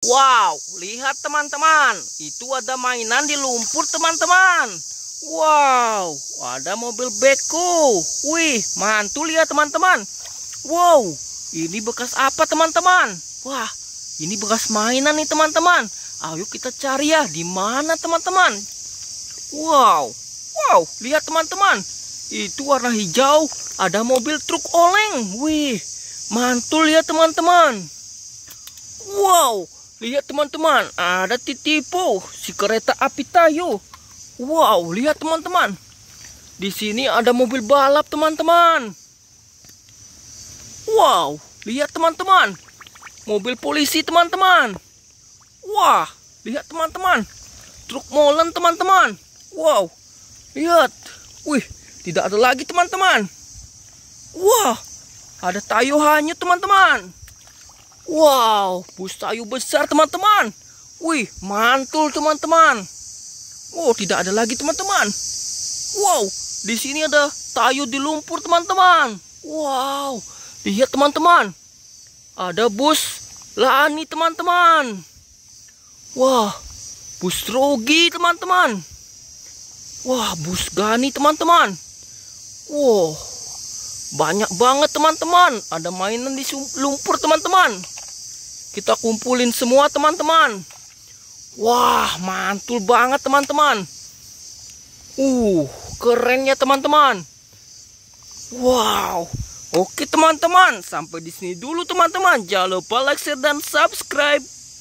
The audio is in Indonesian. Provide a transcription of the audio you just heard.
Wow, lihat teman-teman. Itu ada mainan di lumpur teman-teman. Wow, ada mobil beko. Wih, mantul ya teman-teman. Wow, ini bekas apa teman-teman? Wah, ini bekas mainan nih teman-teman. Ayo kita cari ya di mana teman-teman. Wow, wow, lihat teman-teman. Itu warna hijau, ada mobil truk oleng. Wih, mantul ya teman-teman. Wow, lihat teman-teman, ada titipu si kereta api Tayo. Wow, lihat teman-teman. Di sini ada mobil balap teman-teman. Wow, lihat teman-teman. Mobil polisi teman-teman. Wah, lihat teman-teman. Truk molen teman-teman. Wow, lihat. Wih, tidak ada lagi teman-teman. Wah, ada tayo hanyut teman-teman. Wow, bus tayo besar teman-teman. Wih, mantul teman-teman. Wow, tidak ada lagi teman-teman. Wow, di sini ada tayo di lumpur teman-teman. Wow, lihat teman-teman. Ada bus Lani teman-teman. Wah, bus Rogi teman-teman. Wah, bus Gani teman-teman. Wow, banyak banget teman-teman. Ada mainan di lumpur teman-teman. Kita kumpulin semua teman-teman. Wah, mantul banget teman-teman. Uh, keren ya teman-teman. Wow. Oke teman-teman, sampai di sini dulu teman-teman. Jangan lupa like, share, dan subscribe.